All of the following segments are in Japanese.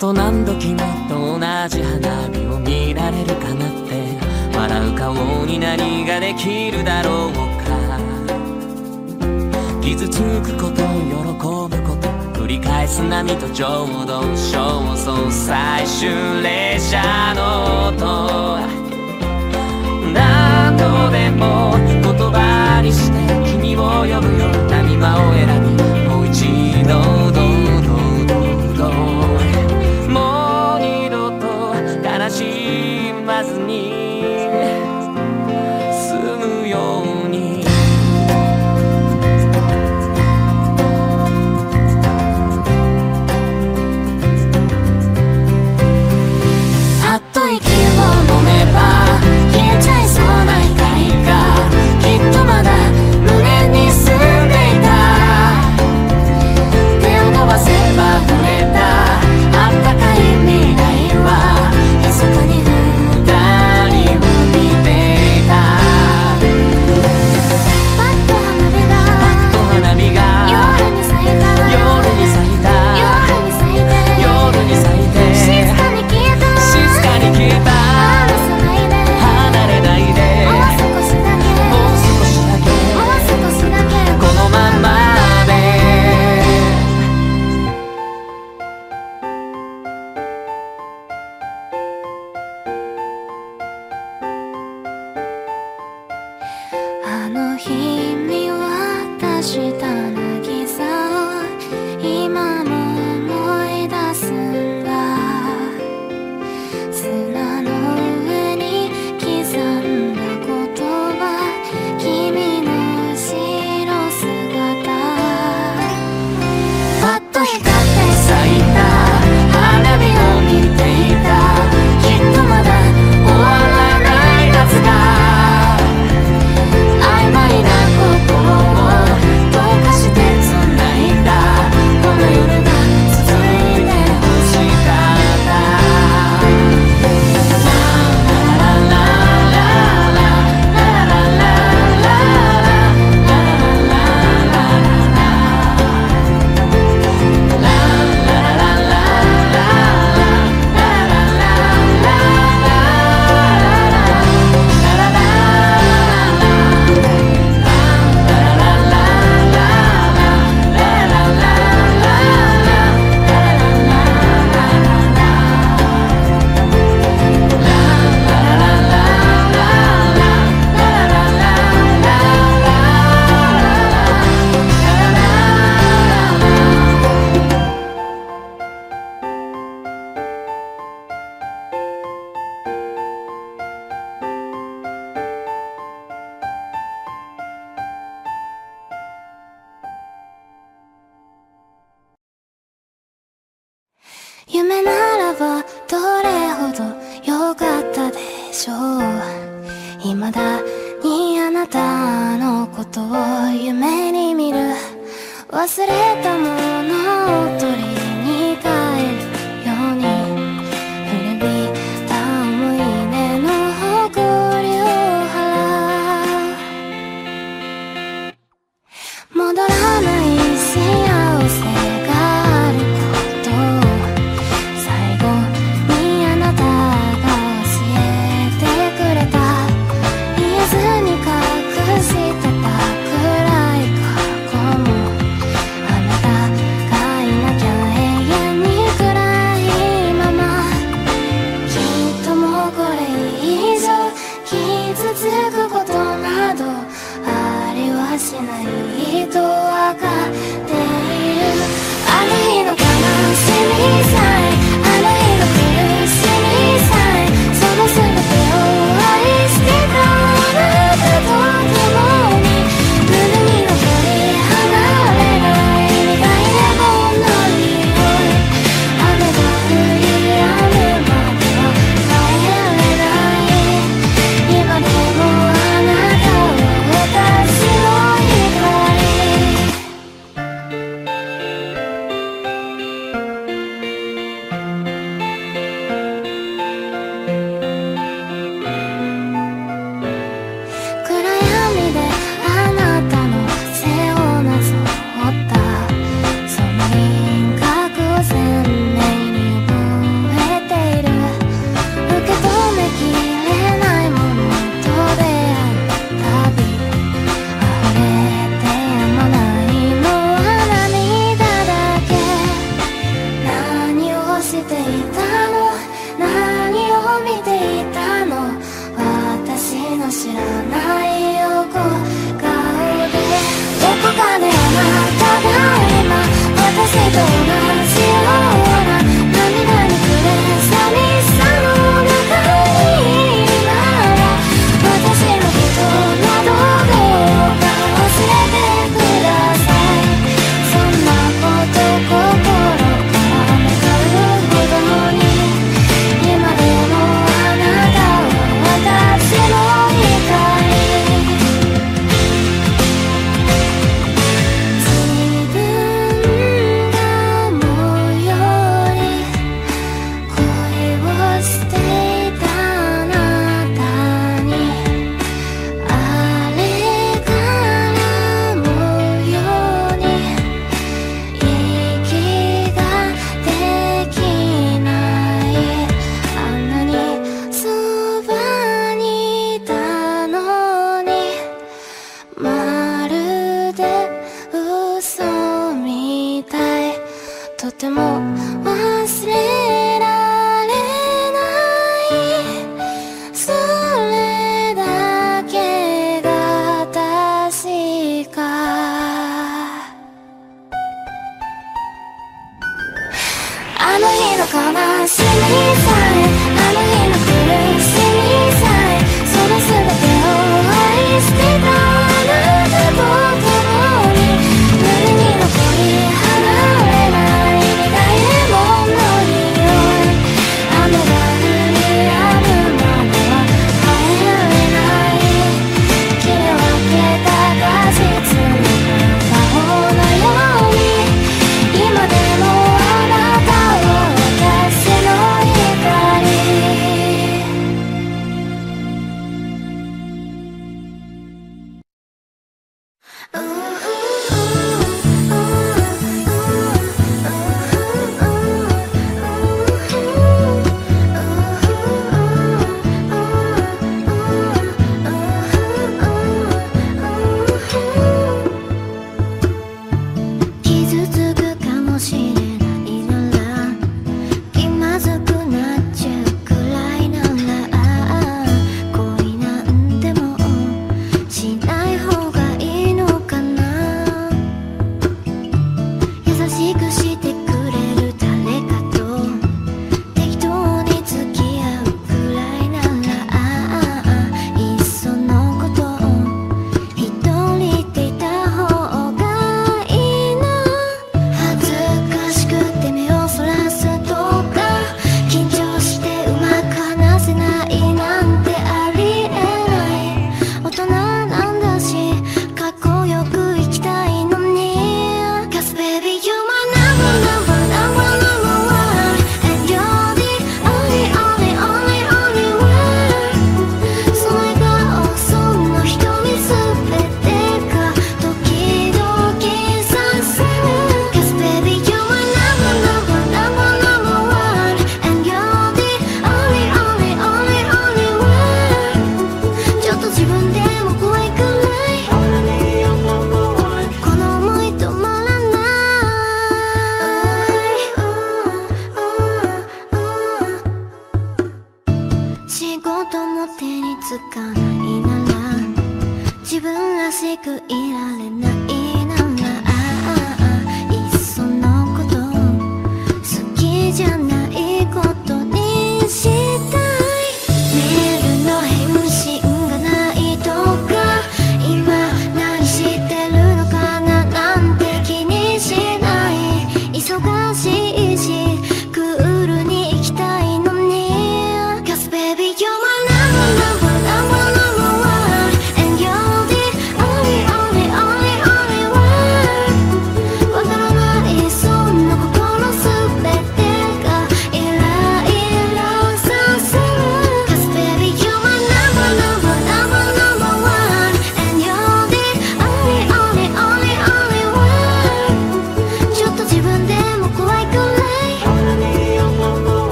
と何度君と同じ花火を見られるかなって。笑う顔に何ができるだろうか。傷つくこと喜ぶこと繰り返す波と浄土焦燥最終列車の音。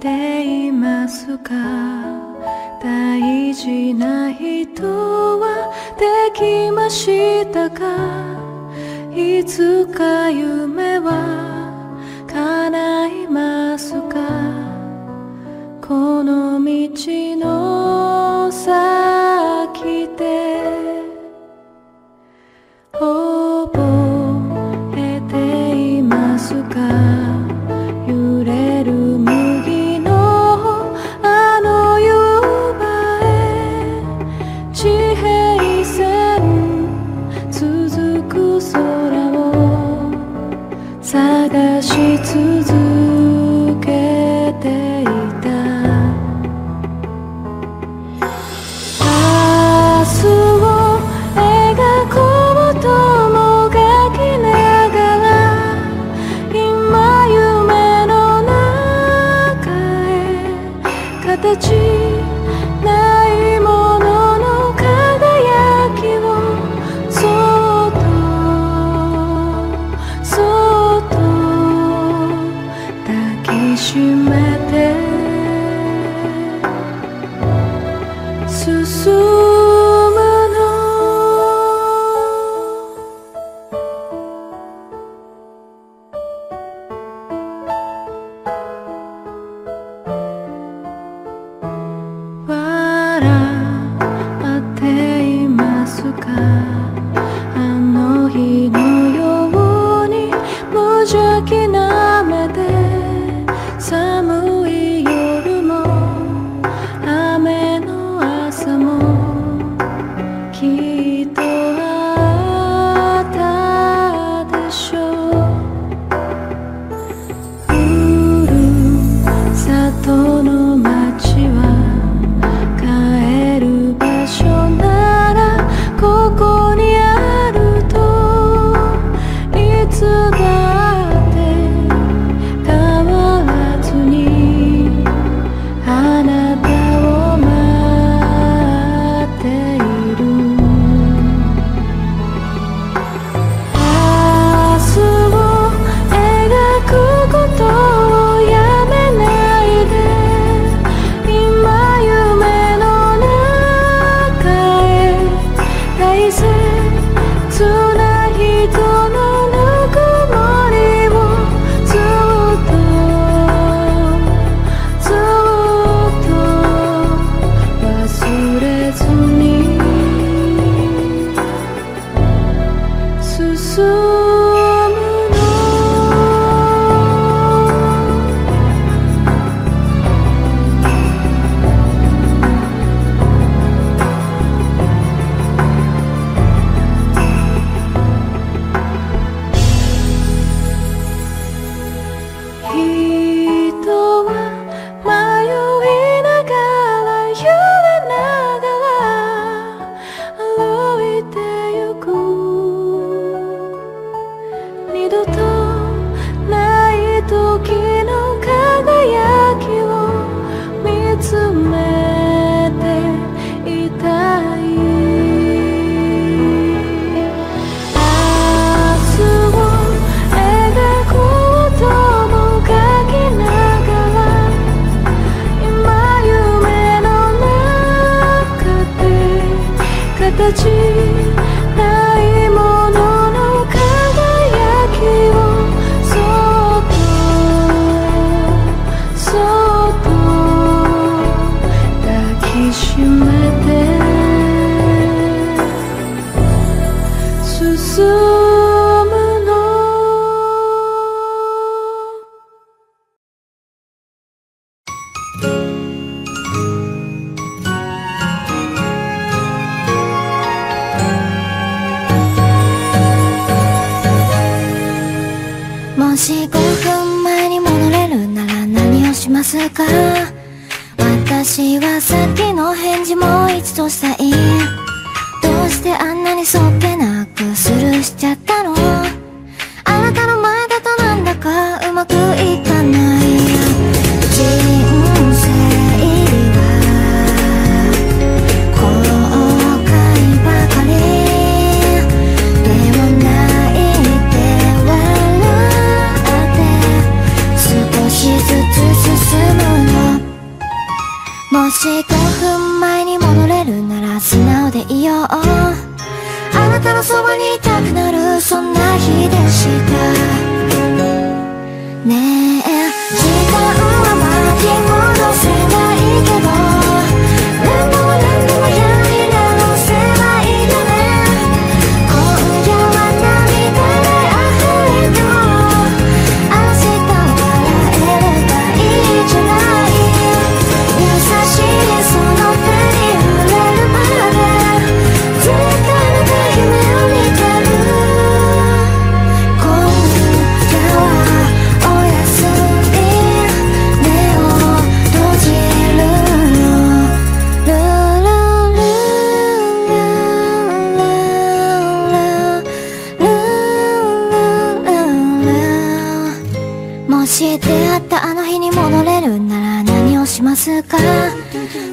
ていますか？大事な人はできましたか？いつか夢は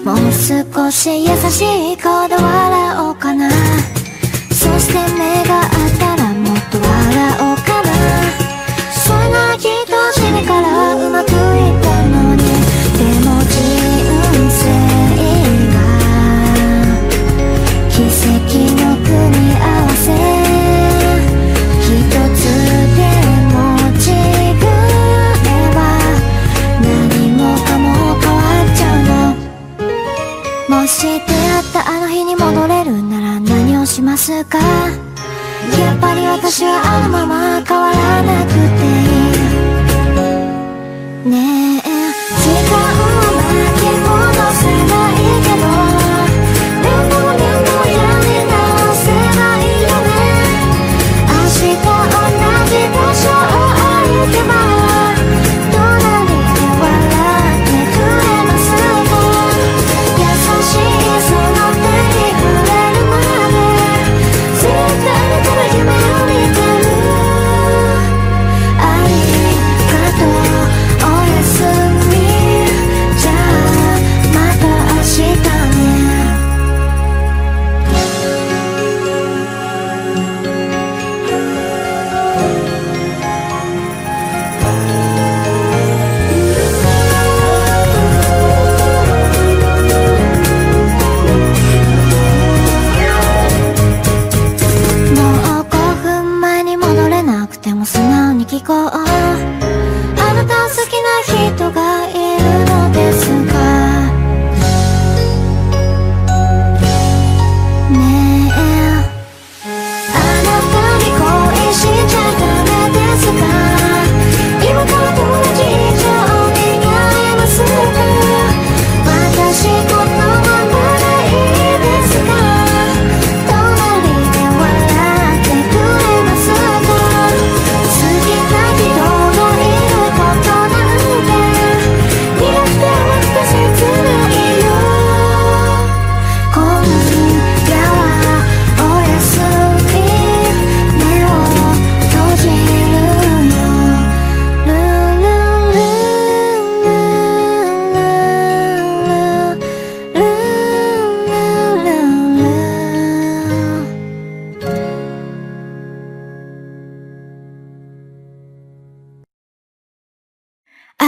もう少し優しい言葉か？やっぱり私はあのまま変わらなくて。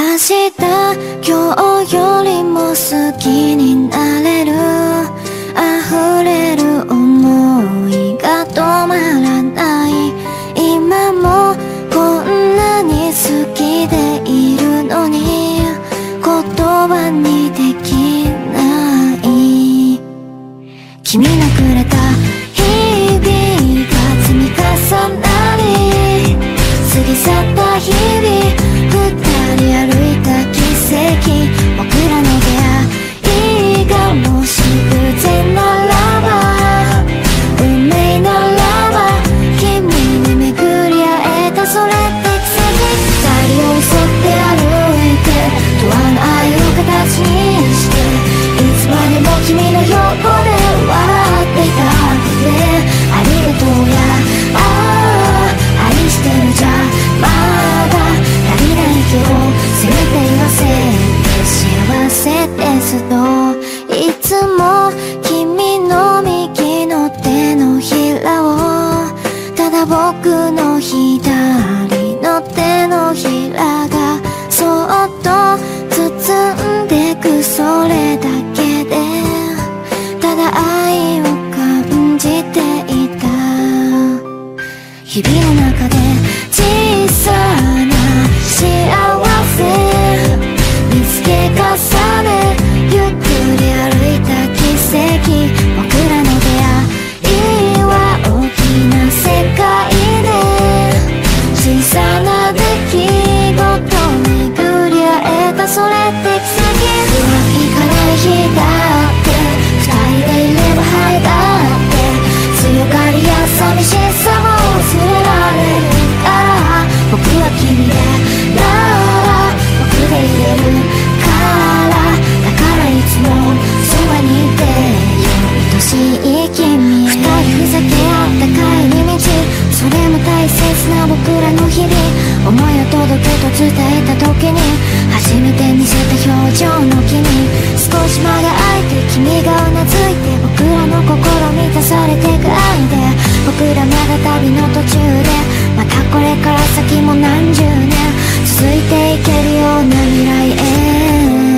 明日今日よりも好きになれる。日々の中で小さな幸せ見つけ重ねゆっくり歩いた奇跡僕らの日々思いを届けと伝えた時に初めて見せた表情の君少し間が空いて君がうなずいて僕らの心満たされてく愛で僕らまだ旅の途中でまたこれから先も何十年続いていけるような未来へ。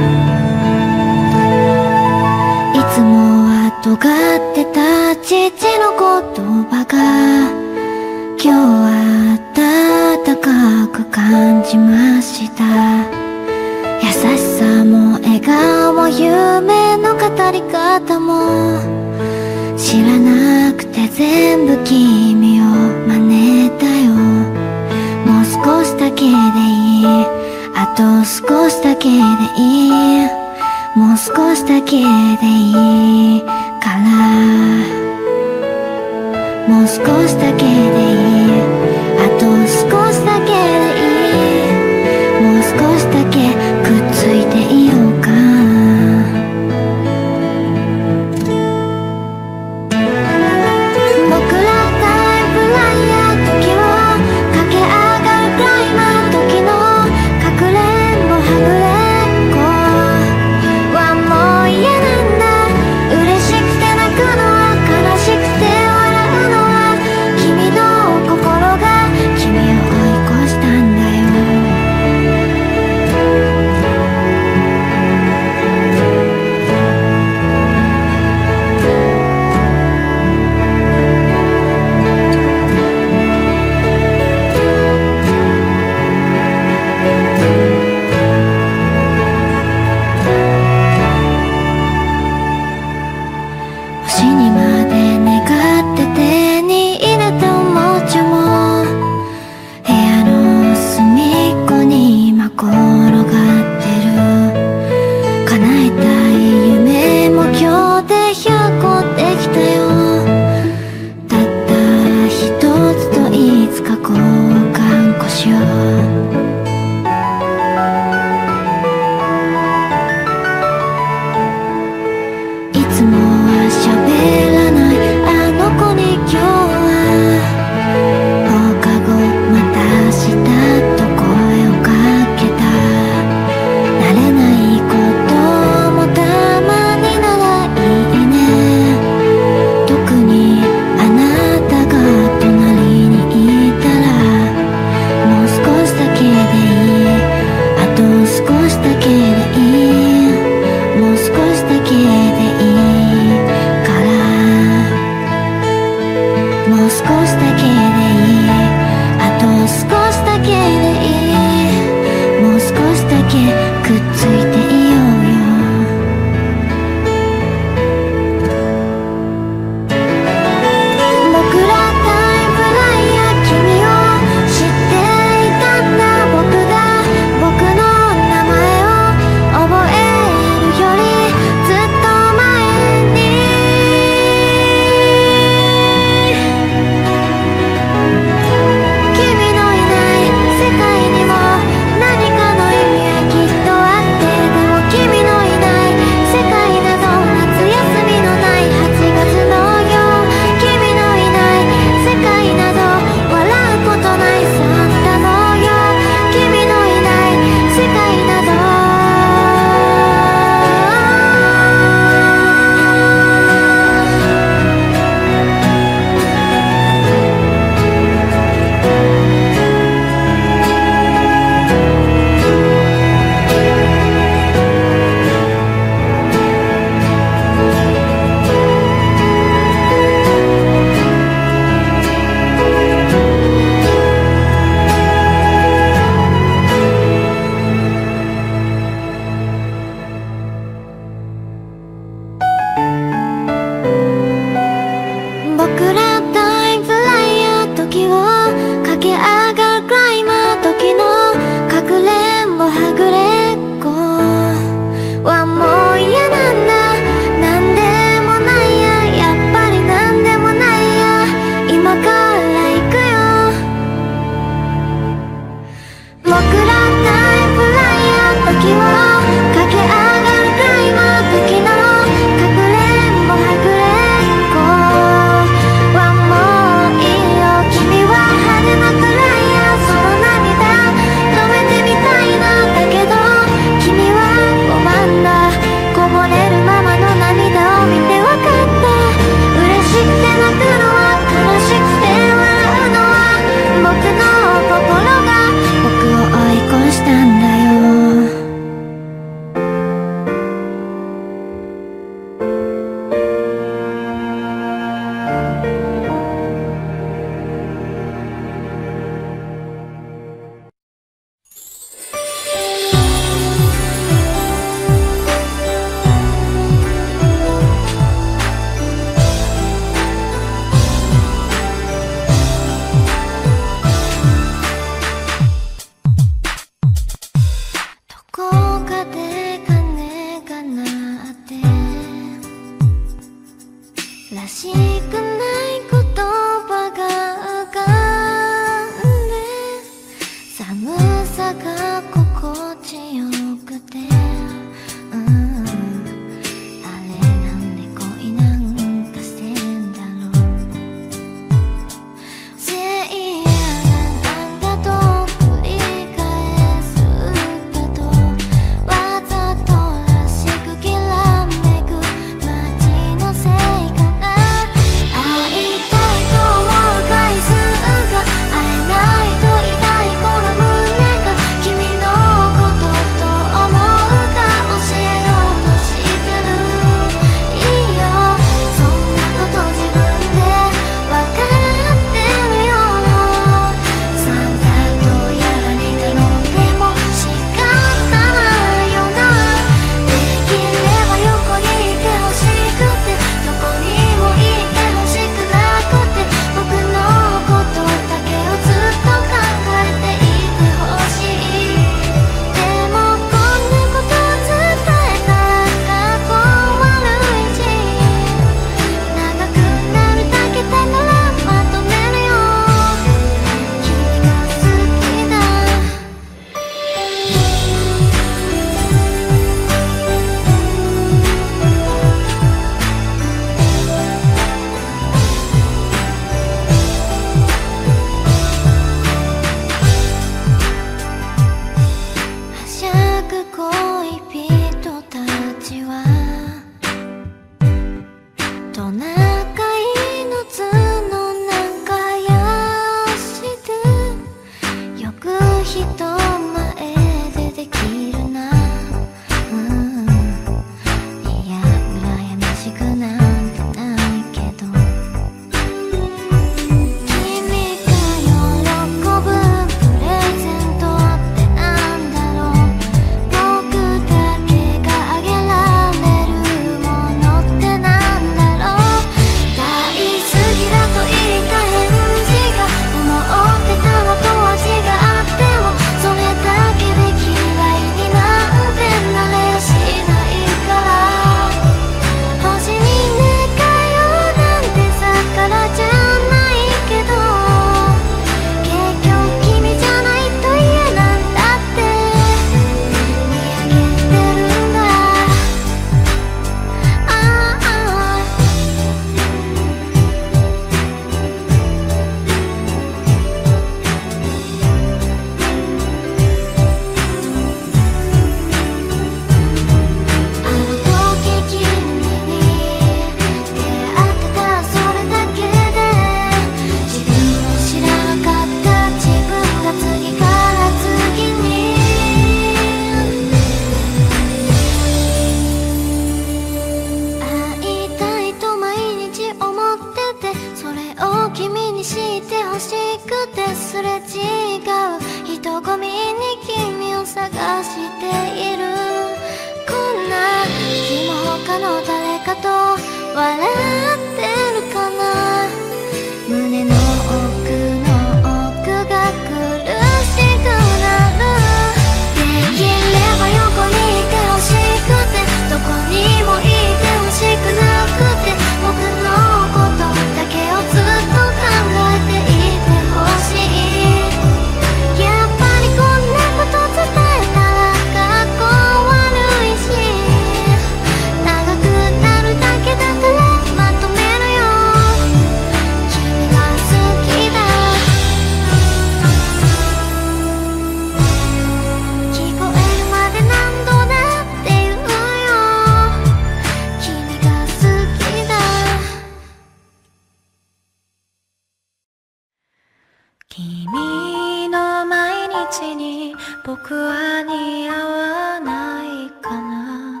君の毎日に僕は似合わないかな。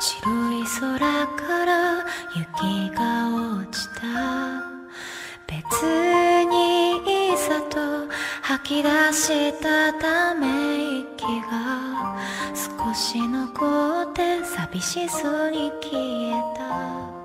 白い空から雪が落ちた。別にいざと吐き出したため息が。少し残って寂しそうに消えた。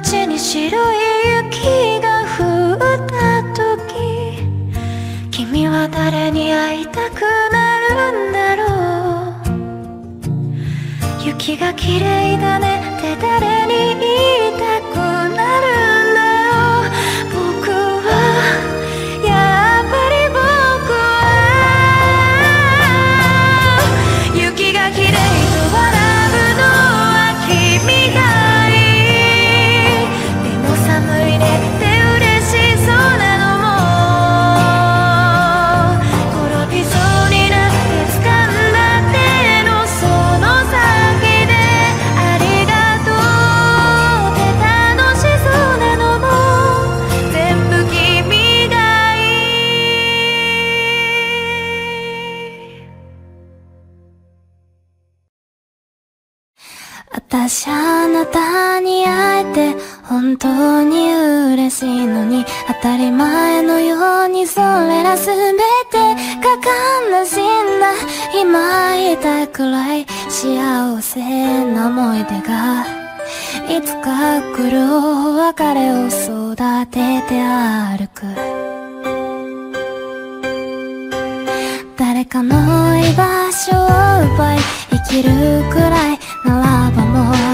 街に白い雪が降った時君は誰に会いたくなるんだろう。雪が綺麗だねって誰に言い本当に嬉しいのに当たり前のようにそれら全てが悲しんだ今痛いたいくらい幸せな思い出がいつか来る別れを育てて歩く。誰かの居場所を奪い生きるくらいならばもう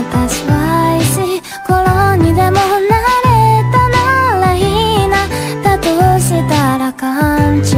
にでもなれたならいいな。だとしたら感じ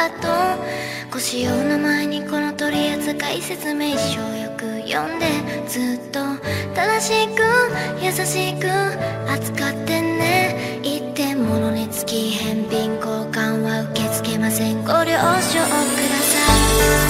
あとご使用の前にこの取り扱い説明書をよく読んでずっと正しく優しく扱ってね。一点物につき返品交換は受け付けません。ご了承ください。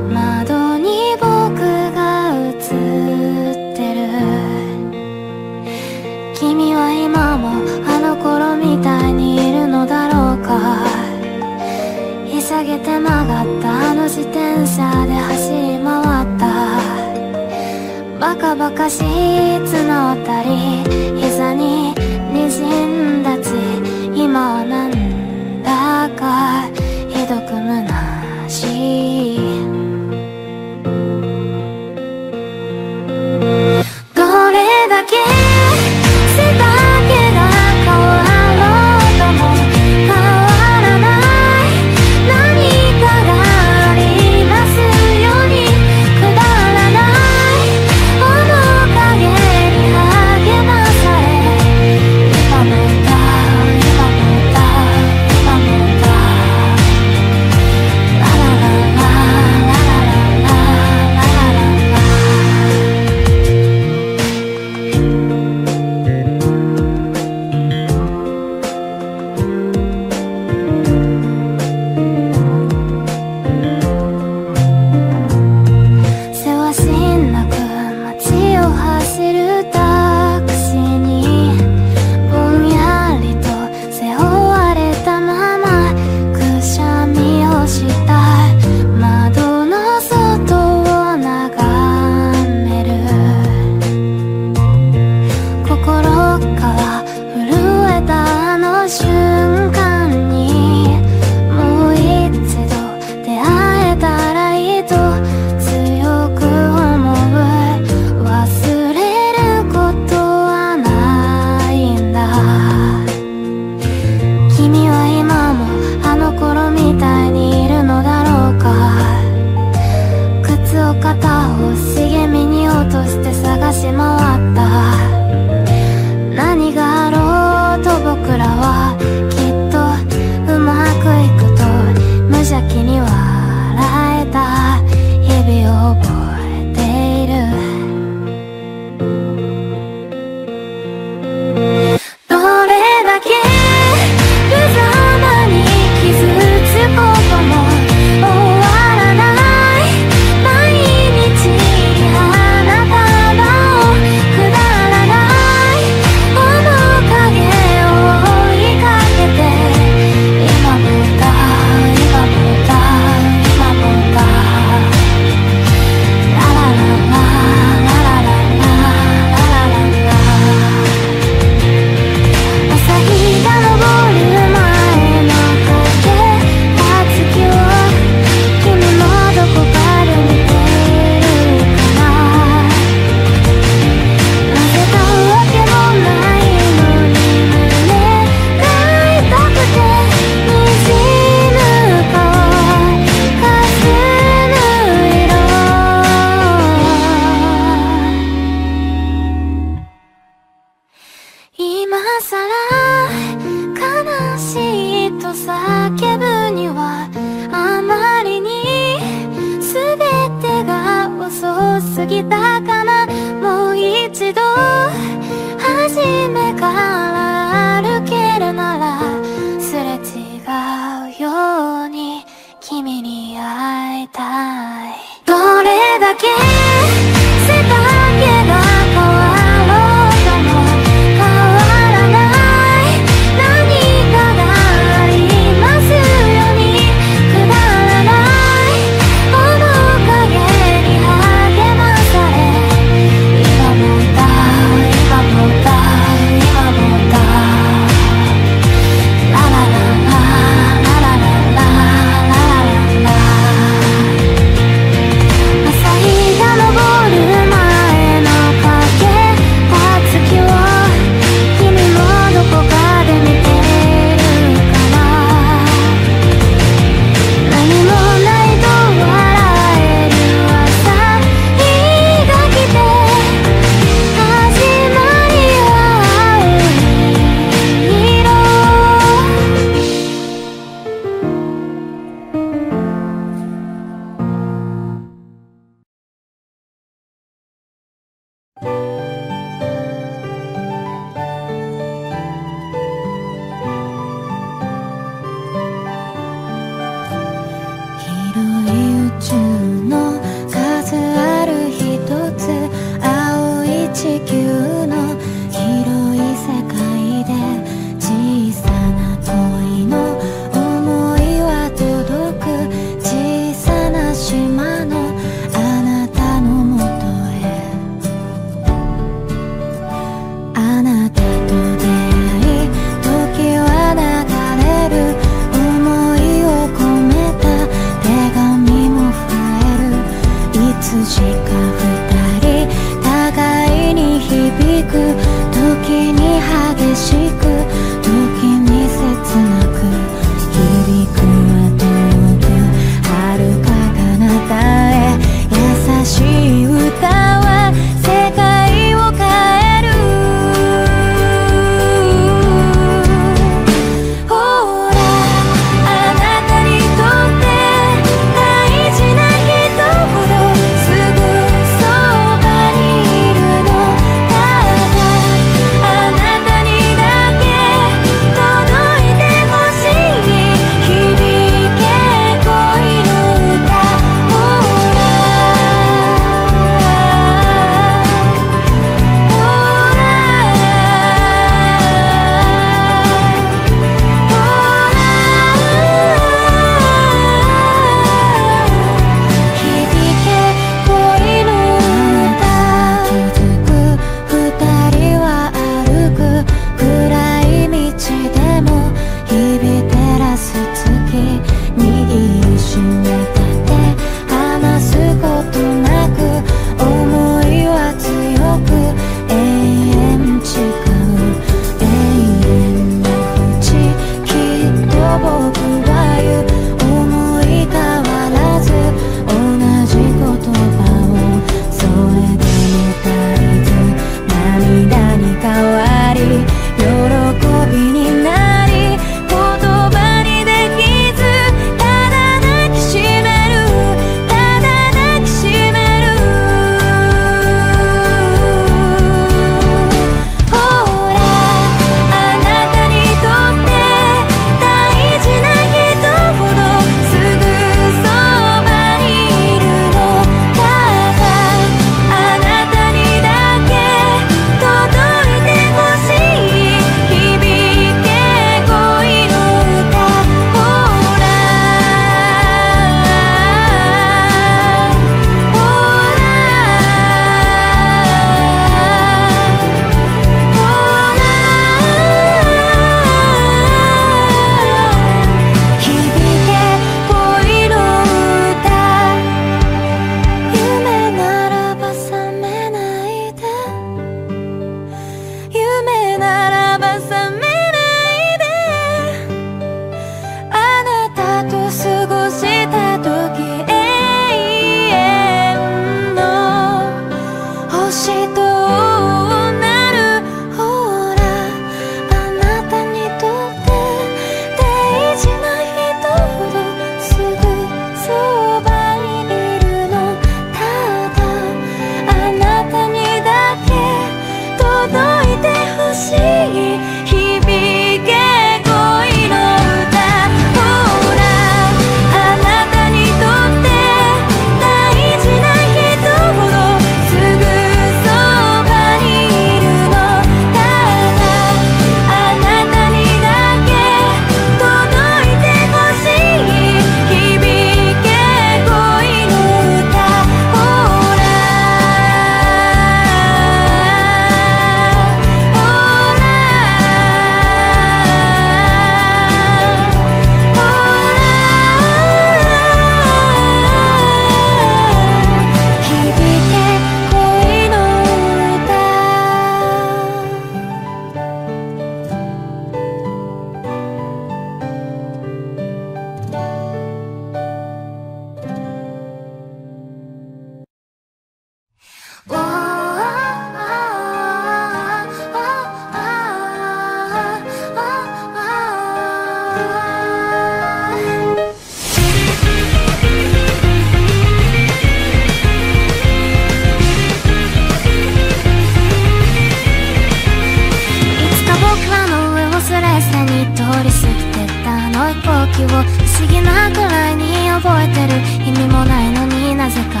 レに通り過ぎてったあの飛行機を不思議なくらいに覚えてる意味もないのになぜか。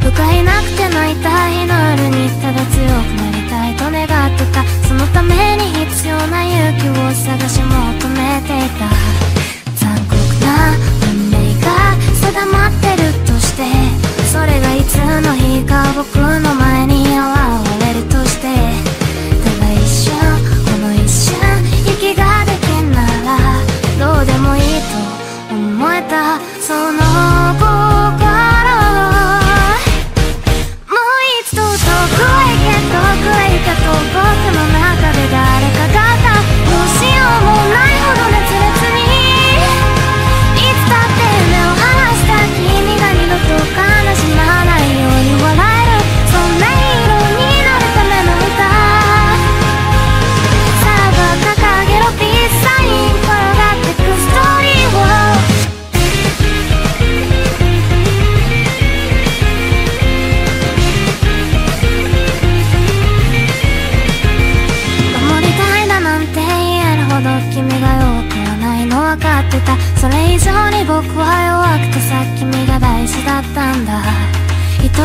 不かいなくて泣いた日の夜にただ強くなりたいと願ってた。そのために必要な勇気を探し求めていた。残酷な運命が定まってるとして。それがいつの日か僕の前に現れるとして。その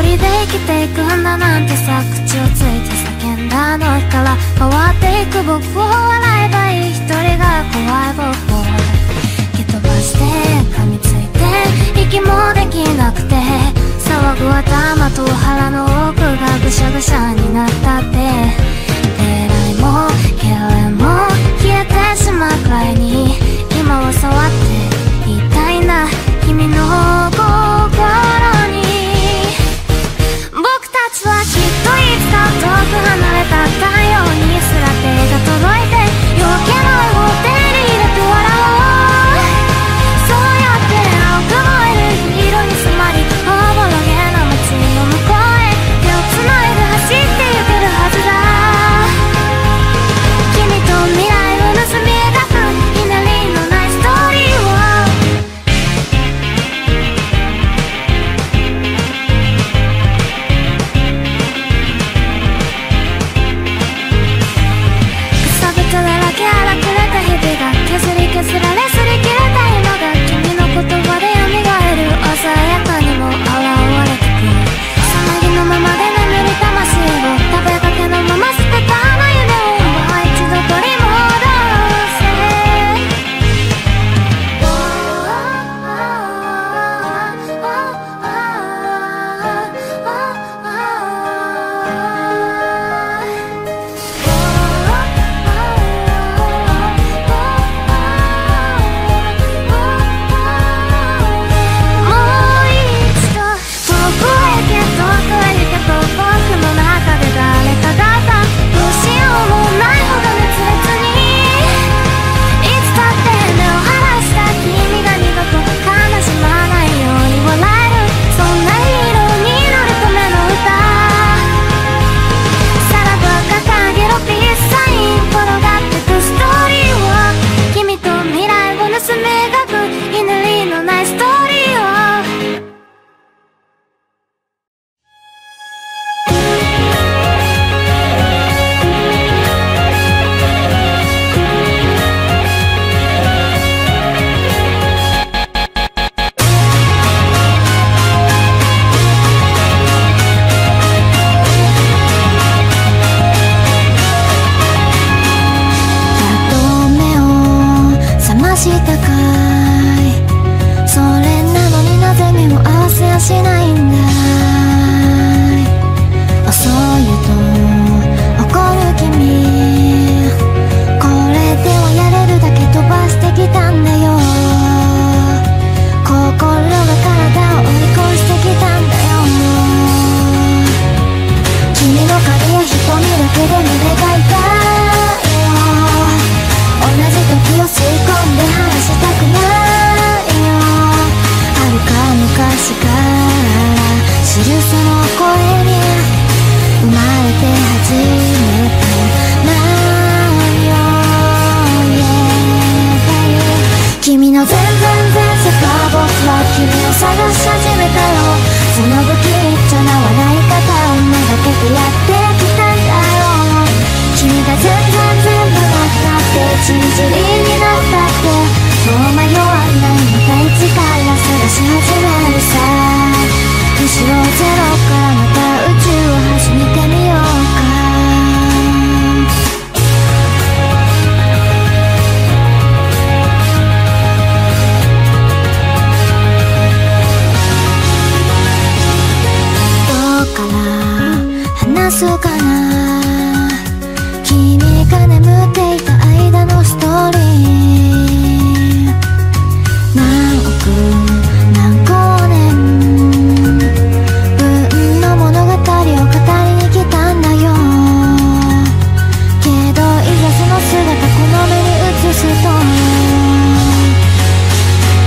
人で生きていくんだなんてさ口をついて叫んだあの日から変わっていく僕を笑えばいい一人が怖い僕を蹴飛ばして噛みついて息もできなくて騒ぐ頭と腹の奥がぐしゃぐしゃになったって手洗いも痙攣も消えてしまうくらいに今は触って behind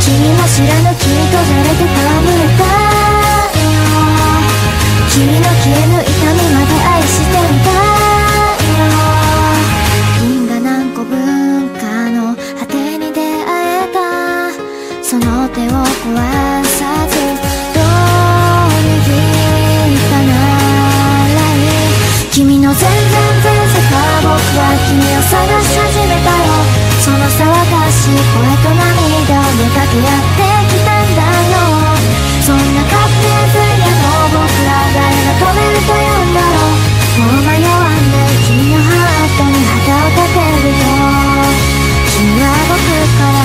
君も知らぬ君とされて戯れたよ君の消えぬ痛みまで愛してんだよ銀河何個文化の果てに出会えたその手を壊さずどう握ったならいい君の全然前世か僕は君を探し騒がしい声と涙でかけ合ってきたんだよそんな勝手ずやの。僕ら誰が止めると言うんだろうもう迷わない君のハートに旗を立てるよ君は僕から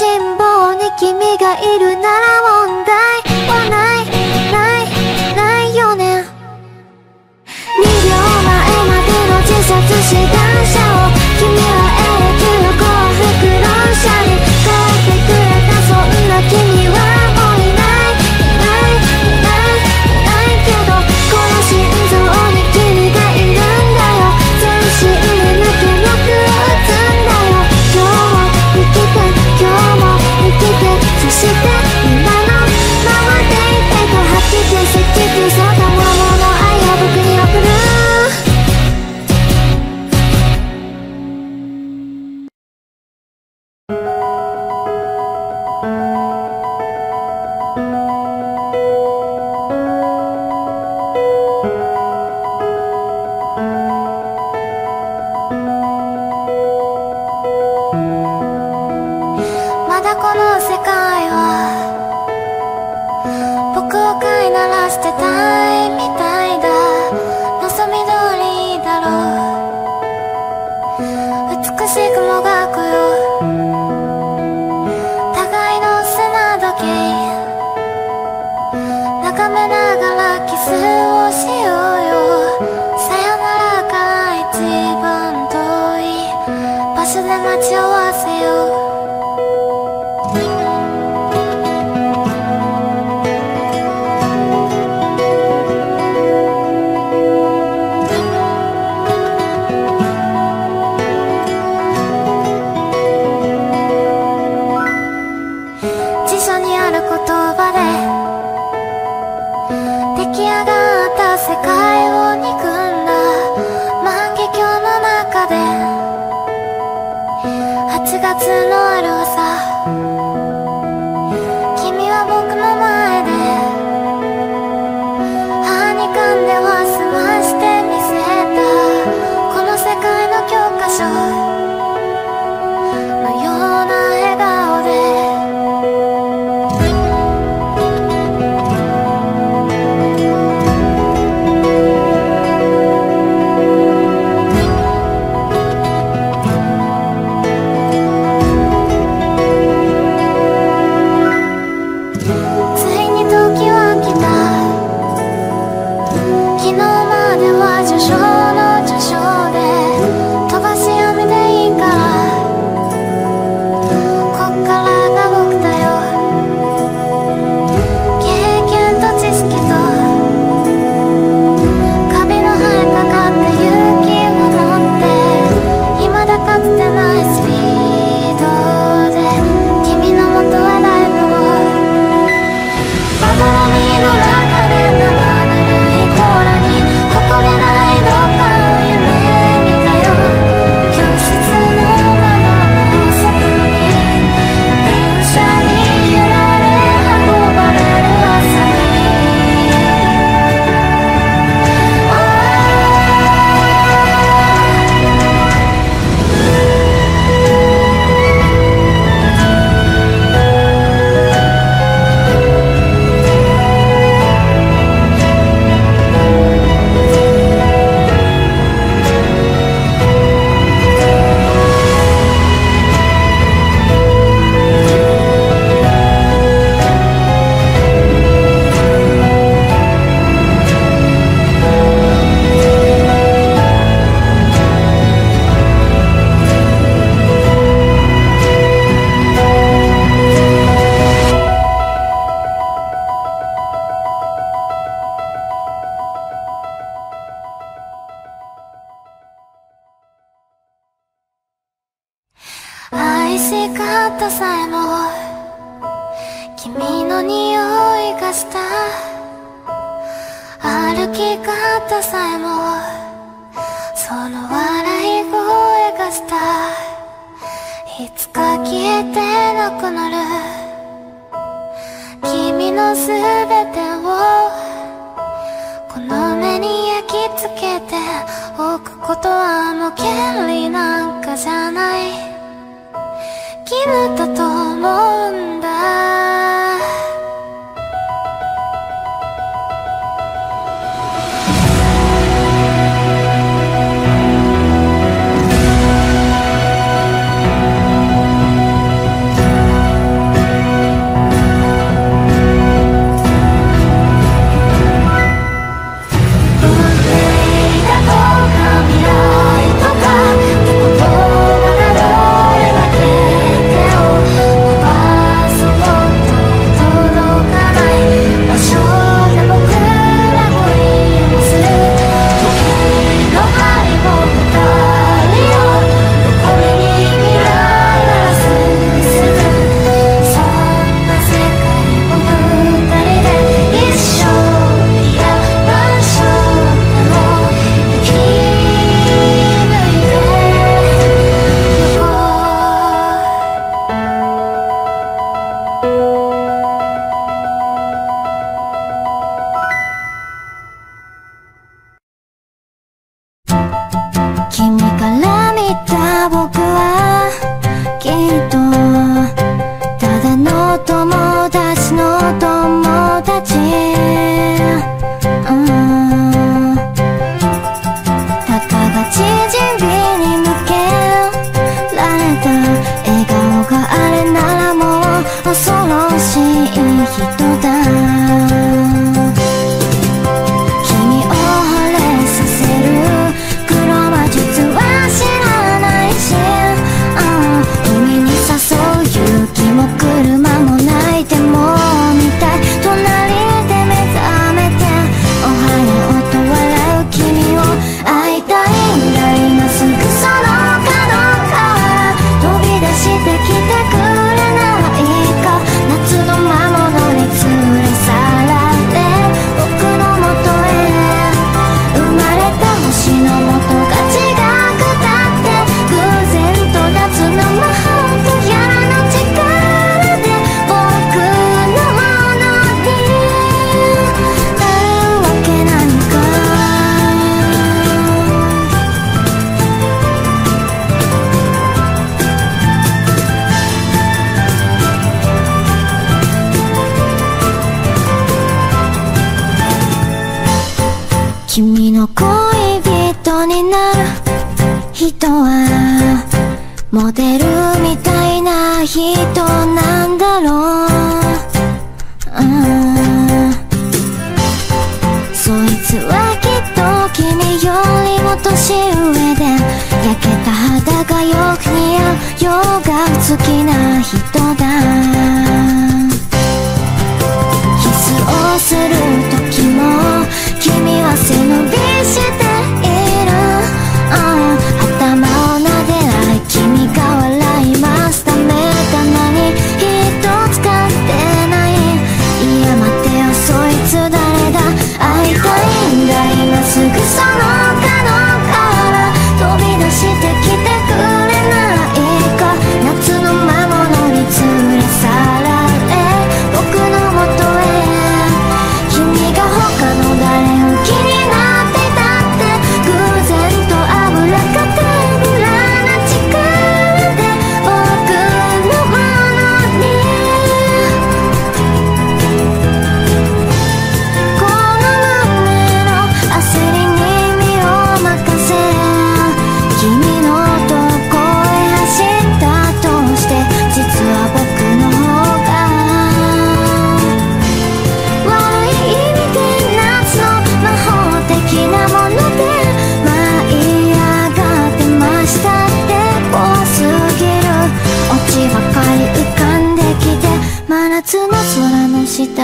辛抱に君がいるなら問題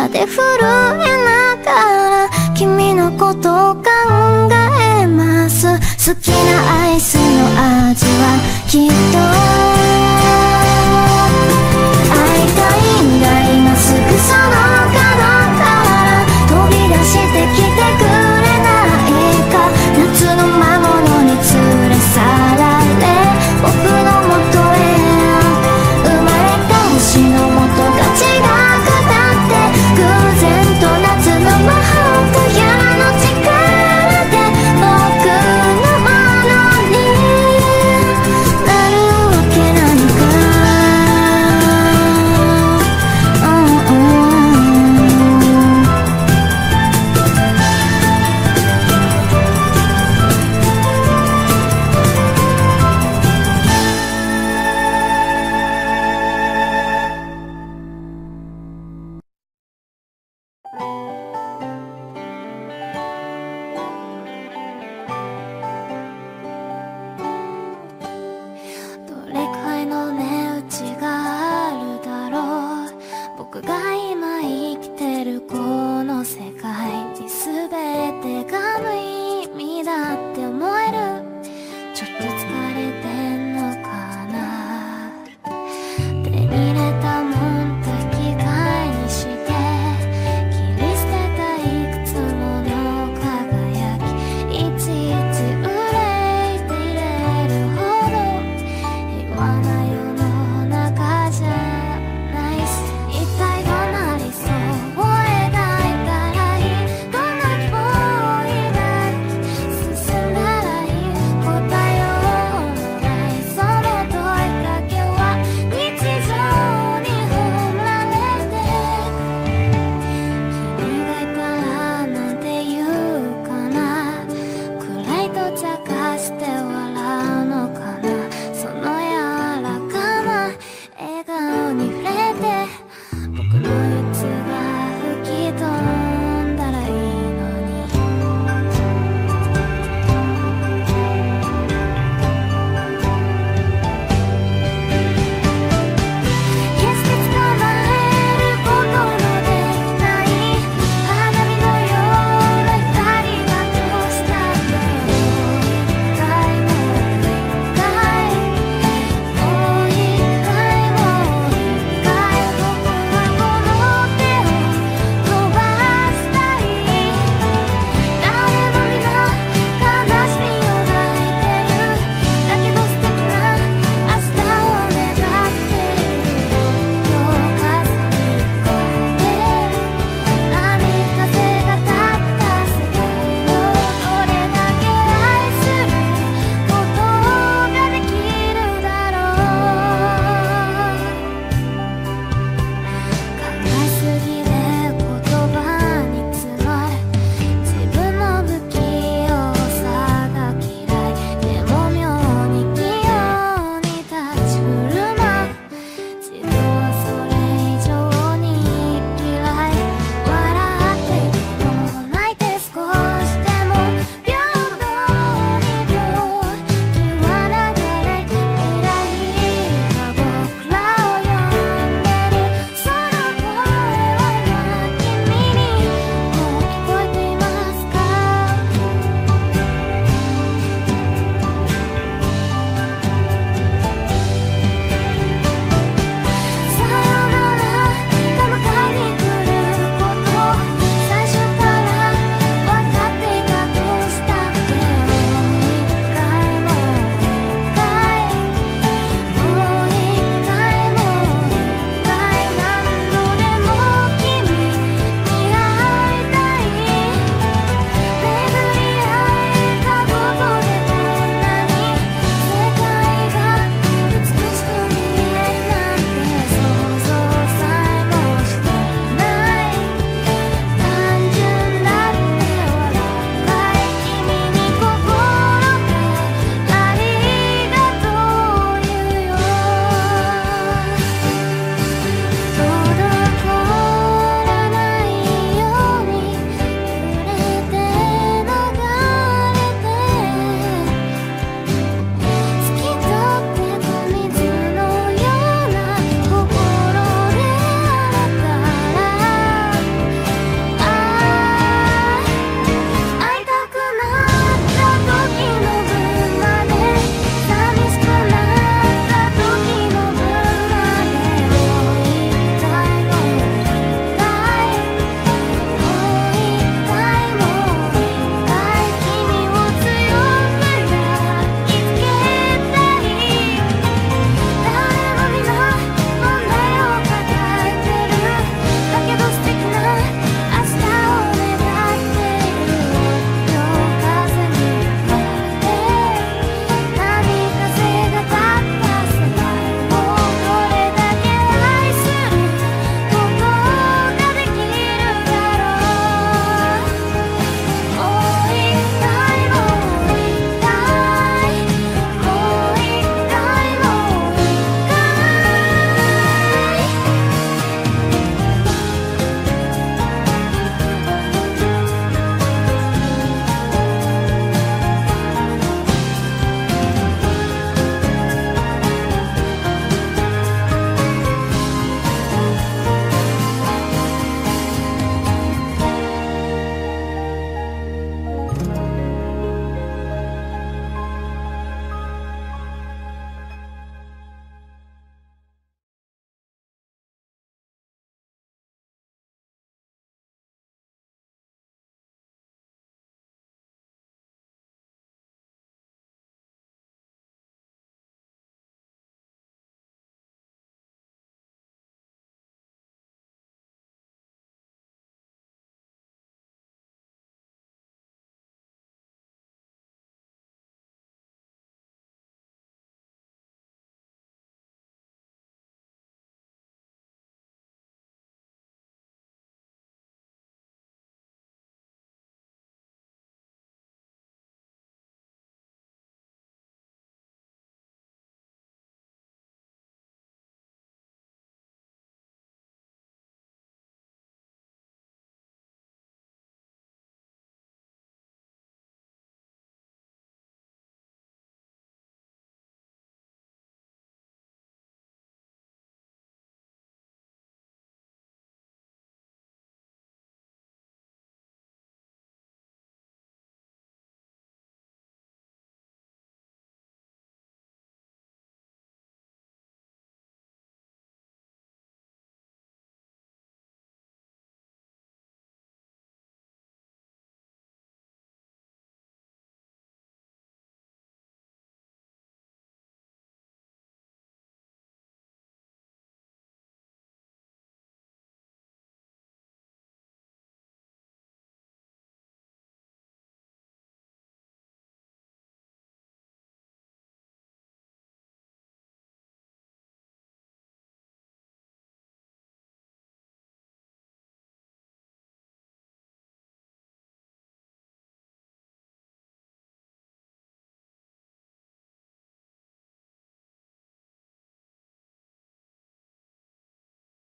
で震えながら君のことを考えます。好きなアイスの味はきっと